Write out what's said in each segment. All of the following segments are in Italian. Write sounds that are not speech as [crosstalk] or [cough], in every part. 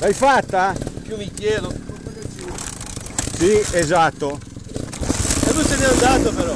L'hai fatta? Più mi chiedo. Sì, esatto. E lui se n'è andato però.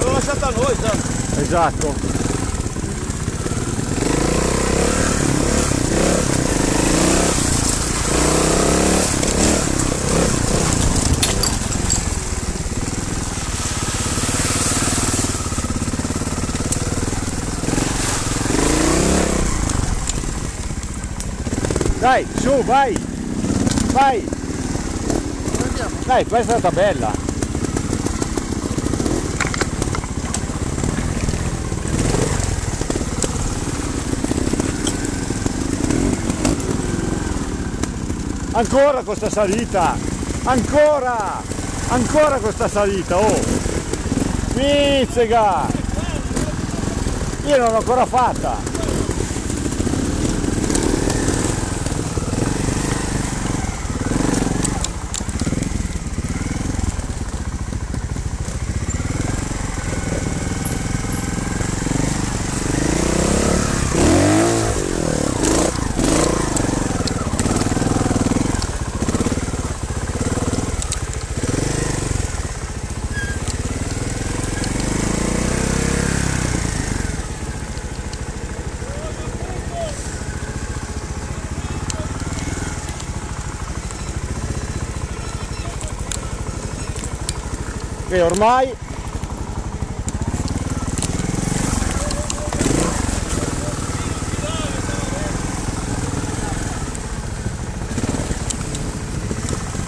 L'ho lasciato a noi, già. Esatto. Dai, su, vai! Vai! Dai, questa è stata bella! Ancora questa salita! Ancora! Ancora questa salita, oh! Mizzega! Io non l'ho ancora fatta! Ormai.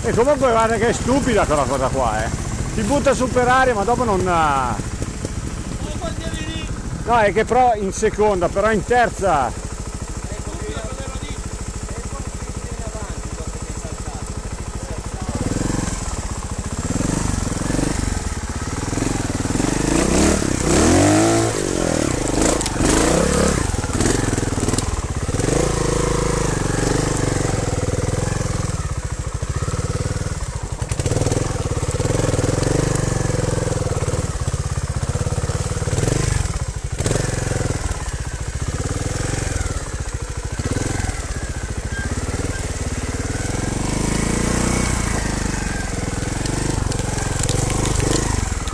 E comunque guarda che è stupida quella cosa qua eh. Ti butta su per aria ma dopo non no è che però in seconda però in terza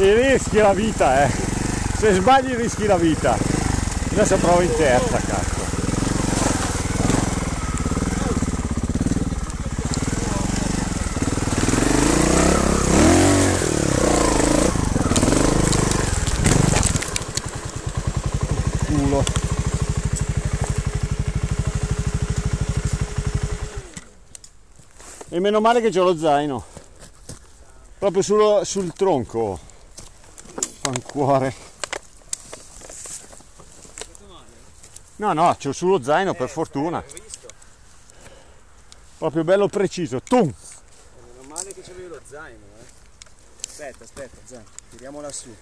e rischi la vita eh. Se sbagli rischi la vita. Adesso provo in terza cazzo. Culo. E meno male che c'ho lo zaino. Proprio sullo, sul tronco Fancuore. No, no, c'ho sullo zaino per fortuna. Proprio bello preciso. Tum! Meno male che c'avevi lo zaino, eh. Aspetta, aspetta, zaino. Tiriamola su.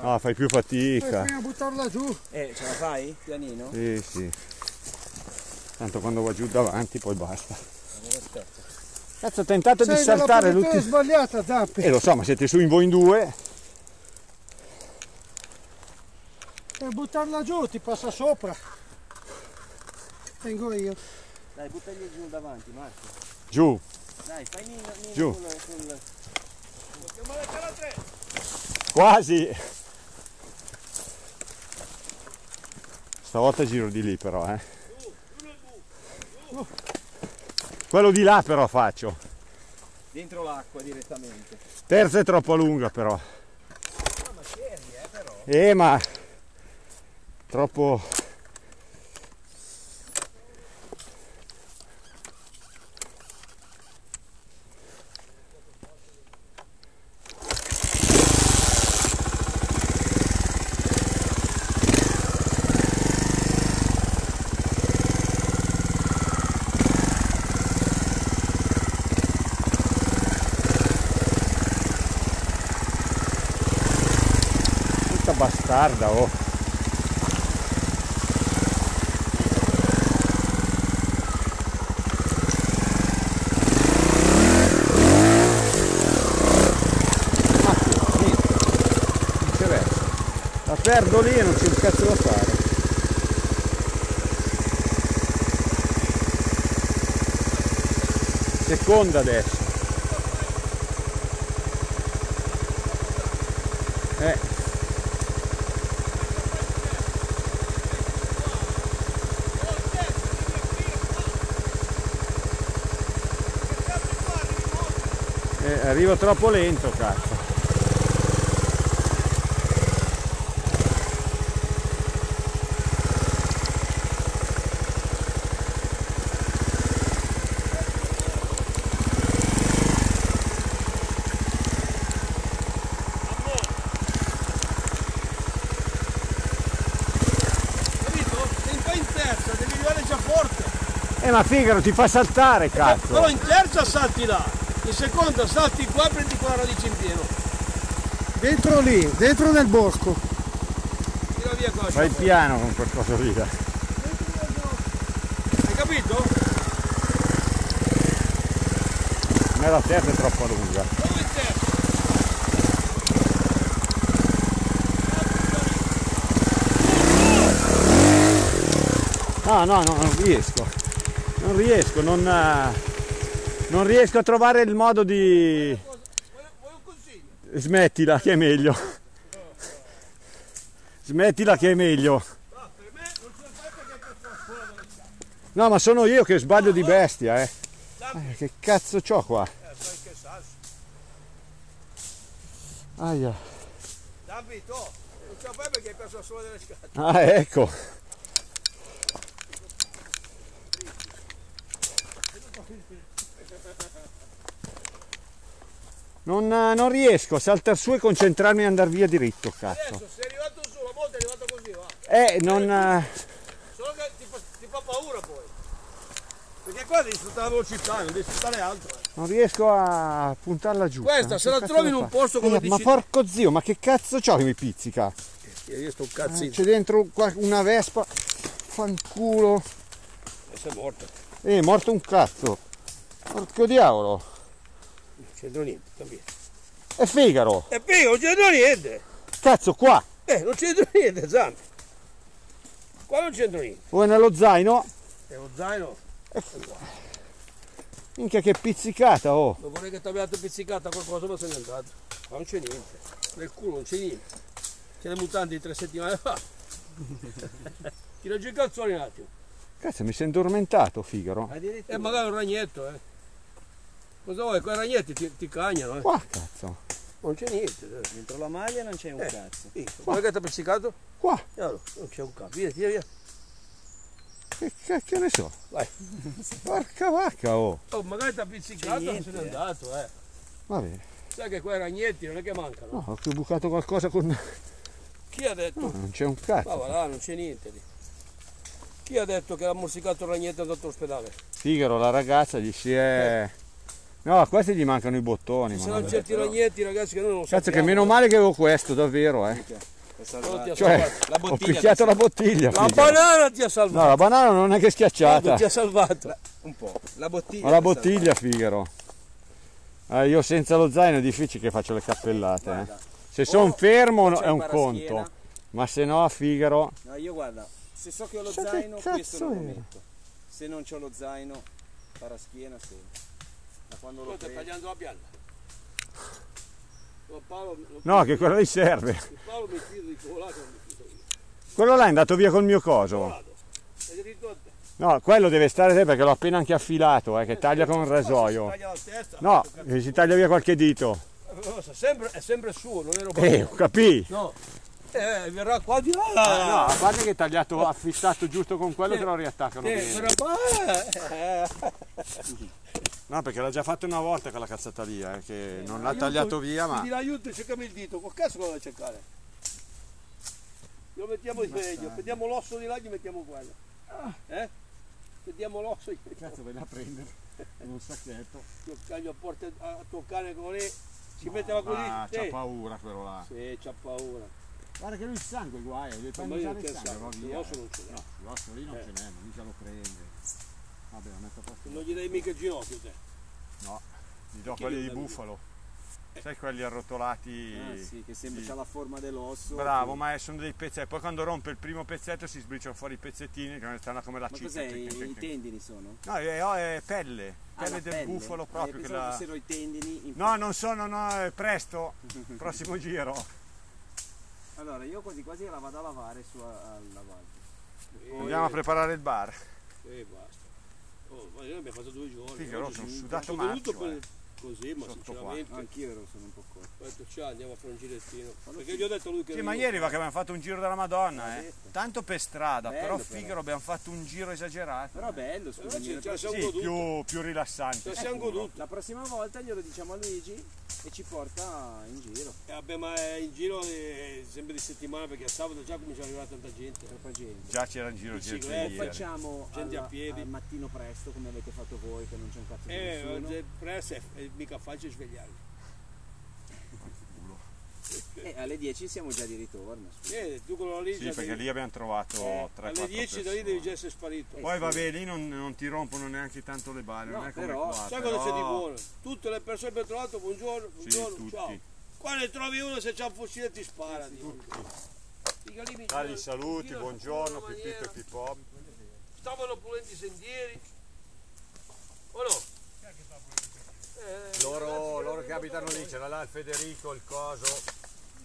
Ah, fai più fatica. Prima buttarla giù. Eh, ce la fai? Pianino? Sì, sì. Tanto quando va giù davanti poi basta. Allora aspetta. Cazzo, ho tentato Sei di saltare l'ultimo. sbagliata, Zampi. Eh lo so, ma siete su in voi in due. Per buttarla giù ti passa sopra. Tengo io. Dai, buttagli giù davanti, Marco. Giù. Dai, fai nino, nino Giù. Col, col... Quasi. Stavolta giro di lì però, eh. Quello di là però faccio. Dentro l'acqua direttamente. Terza è troppo lunga però. ma scendi, eh, però. Eh ma troppo bastarda oh. perdo lì e non c'è un cazzo da fare. Seconda adesso. Eh. eh arrivo troppo lento cazzo. Eh ma Figaro ti fa saltare, Però cazzo. in terza salti là, in seconda salti qua e prendi qua la radice in pieno. Dentro lì, dentro nel bosco. Tira via qua. Vai piano con quel coso lì. Hai capito? A me la terra è troppo lunga. Dove? No, no, no, non riesco. Non riesco, non, eh, non riesco a trovare il modo di... Smettila che è meglio. Smettila che è meglio. No, ma sono io che sbaglio di bestia, eh. Eh, Che cazzo c'ho qua? Che. Aia. Davide, oh, non fai perché hai perso la sola delle scale. Ah, ecco. Non, eh, non riesco a saltare su e concentrarmi e andare via diritto, cazzo. Adesso sei arrivato su, la volta è arrivata così, va. Eh, non... eh, Solo che ti fa, ti fa paura poi. Perché qua devi sfruttare la velocità, non devi sfruttare altro. eh. non riesco a puntarla giù. Questa, se la trovi in un posto come Eh, Ma dici- porco zio, ma che cazzo c'ho che mi pizzica? Io sto un Eh, cazzino. C'è dentro una vespa, fanculo. E sei morto. Eh, è morto un cazzo. Porco diavolo. Non c'entra niente, capito? È Figaro. E poi non c'entra niente. Cazzo, qua. Eh, non c'entra niente, Zampi. Qua non c'entra niente. O è nello zaino. È lo zaino. Minchia che pizzicata, oh. Non vorrei che ti abbiate pizzicata qualcosa, ma se n'è andato. Qua non c'è niente. Nel culo non c'è niente. C'è le di tre settimane fa. [laughs] Tira giù i calzoni un attimo. Cazzo, mi sei addormentato, Figaro. E magari un ragnetto, eh. Cosa vuoi? Quei ragnetti ti, ti cagnano, eh. Qua, cazzo. Non c'è niente. eh. Dentro la maglia non c'è un Eh. cazzo. Sì, Guarda che ti ha pizzicato? Qua. E allora, non c'è un capo. Via, via, via. Che cacchio ne so. Vai. Porca vacca, oh. Oh, magari ti ha pizzicato e se n'è eh. andato, eh. Vabbè. Sai che quei ragnetti non è che mancano. No, ho bucato qualcosa con... Chi ha detto? No, non c'è un Ma va cazzo. là, non c'è niente lì. Chi ha detto che ha morsicato il ragnetto e è andato all'ospedale? Figaro, la ragazza gli si è... No, a questi gli mancano i bottoni. Se ma non certi ragnetti, ragazzi, che noi non Cazzo, che meno male che avevo questo, davvero, eh. Cioè. La ho bottiglia. picchiato la bottiglia, La Figaro. banana ti ha salvato. No, la banana non è che schiacciata. ti ha salvato. Un po'. La bottiglia. Ma la bottiglia, Figaro. Eh, io senza lo zaino è difficile che faccio le cappellate. eh. Se sono Oh, fermo è un conto, ma se no a Figaro. No, io guarda, se so che ho lo zaino, questo non lo metto. Se non ho lo zaino, paraschiena sempre. Ma quando lo prendo... tagliando la pianta. Lo Paolo, lo, No, che quello lì serve. Paolo mi tira di colato, Quello là è andato via col mio coso. te. No, quello deve stare te perché l'ho appena anche affilato, eh, che taglia con il Si rasoio. No, eh, si taglia via qualche dito. No, è sempre suo, non è roba Eh, mia. capì? No. Eh, verrà qua di là. Ah, no, a parte che è tagliato, affissato giusto con quello Sì. che lo riattaccano Eh, bene. Eh, No, perché l'ha già fatto una volta quella cazzata lì, eh, che non l'ha aiuto, tagliato via, Ti ma... dirà aiuto, cercami il dito. Col cazzo cosa da cercare? Lo mettiamo in meglio, prendiamo l'osso di là e gli mettiamo quello. Eh? Prendiamo l'osso gli Cazzo, vieni a prendere un sacchetto. [laughs] Io cagno a porta a tuo cane con lì, si metteva così. Ah, sì. c'ha paura quello là. Sì, c'ha paura. Guarda che lui il sangue guai, deve Ma io non c'è sangue, l'osso non ce l'ha. No, l'osso lì non Eh. ce n'è, ma mica lo prende. Vabbè, messo a posto. Non gli dai mica il ginocchio te. Gli do quelli di bufalo. sai quelli arrotolati. Ah, sì, che sembra sì. la forma dell'osso. Bravo, ma sono dei pezzetti. Poi quando rompe il primo pezzetto si sbriciano fuori i pezzettini che stanno come la Ma cicca. cos'è? Tic, I, tendini sono? No, è, oh, è pelle, Ah, pelle la del pelle? bufalo Eh, proprio. Che pensavo la... fossero i tendini. in- No, non sono, no, è presto, [laughs] prossimo giro. Allora, io quasi quasi la vado a lavare su al lavaggio. Andiamo a preparare il bar. E basta. Oh, ma noi abbiamo fatto due giorni. No, Oggi sono sì. sudato venuto marcio, per- eh. Così, ma Sotto sinceramente. Anch'io ero sono un po' corto. Ho detto ciao, andiamo a fare un girettino. Perché gli ho detto lui che Sì, ma io. ieri va che abbiamo fatto un giro della Madonna, L'ha eh. detto. Tanto per strada, Bello, però però. figaro abbiamo fatto un giro esagerato. Però bello, Però scusa. ce, ce la siamo Sì, goduto. più, più rilassante. Ce la siamo goduto. La prossima volta glielo diciamo a Luigi e ci porta in giro. E vabbè, ma è in giro è sempre di settimana perché a sabato già comincia ad arrivare tanta gente. Troppa gente. Già c'era in giro gente ieri. facciamo Gente al, a piedi. al mattino presto come avete fatto voi che non c'è un cazzo di Eh, nessuno. oggi presto è, è mica facile svegliarli. E alle 10 siamo già di ritorno. Eh, tu quello lì Sì, perché devi- lì abbiamo trovato Eh, 3-4 alle 10 da lì devi già essere sparito. Eh, Poi sì. vabbè, lì non, non ti rompono neanche tanto le balle, No, non è come però- qua. Sai però- cosa c'è di buono? Tutte le persone che ho trovato, buongiorno, buongiorno, tutti. ciao. Quando trovi uno se c'ha un fucile ti spara. Dagli saluti, buongiorno, Pipito e. Pipop. Stavano pulendo i sentieri. O no? Eh, Loro, loro che eh, abitano lì, c'era là il Federico, il Coso.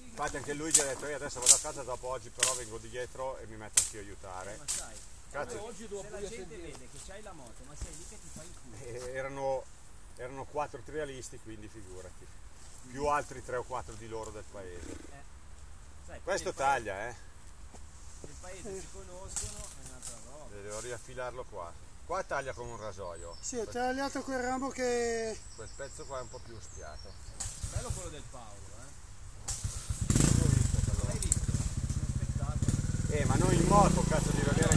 Infatti anche lui ci ha detto io adesso vado a casa dopo oggi però vengo dietro e mi metto anch'io a aiutare. Ma sai, Vabbè, Cazzo, oggi se la gente sentieri. vede che c'hai la moto, ma sei lì che ti fai il culo. eh, erano, erano quattro trialisti, quindi figurati. Più altri tre o quattro di loro del paese. Sai, Questo taglia, eh. paese- Nel paese si conoscono, è un'altra roba. Devo riaffilarlo qua. Qua taglia con un rasoio. Sì, ho tagliato quel ramo che... Quel pezzo qua è un po' più spiato. Bello quello del Paolo, eh. L'ho visto quello. L'hai visto? Spettacolo. Eh, ma noi in moto, cazzo, di vedere.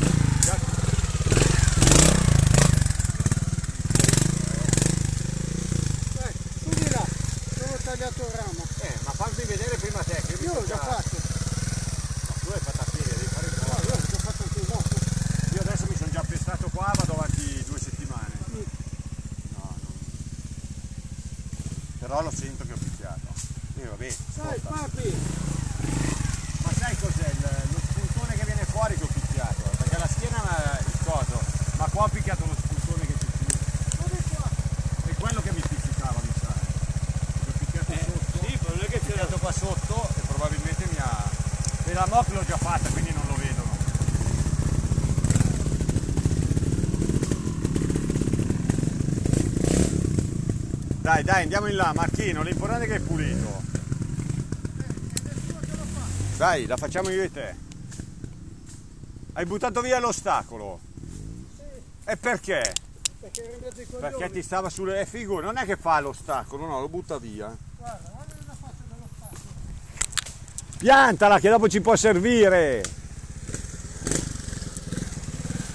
Dai, su di là, dove ho tagliato il ramo. Eh, ma fammi vedere prima te, che Io l'ho già fatto. Ma tu l'hai fatta a piedi, devi fare il No, moto. io l'ho già fatto anche in moto. Io adesso mi sono già pestato qua, vado avanti due settimane. No, no. Però lo sento che ho picchiato. Eh, vabbè, Sai, ascolta. papi, Ma sai cos'è? il- Lo spuntone che viene fuori che ho picchiato? Perché la schiena è il coso, ma qua ho picchiato lo spuntone che c'è qua? È quello che mi pizzicava, mi sa. L'ho picchiato sotto. Sì, non è che Ho c'era. picchiato qua sotto e probabilmente mi ha. E la mock l'ho già fatta, quindi non lo vedono. Dai, dai, andiamo in là, Marchino, l'importante è che è pulito. Dai, la facciamo io e te. Hai buttato via l'ostacolo. E perché? Perché ti stava sulle eh, figure, non è che fa l'ostacolo, no, lo butta via. Guarda, guarda cosa ha fatto dello spazio. Piantala che dopo ci può servire.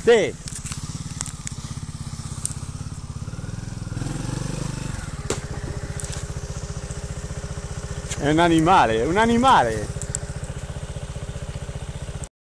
Te. È un animale, è un animale.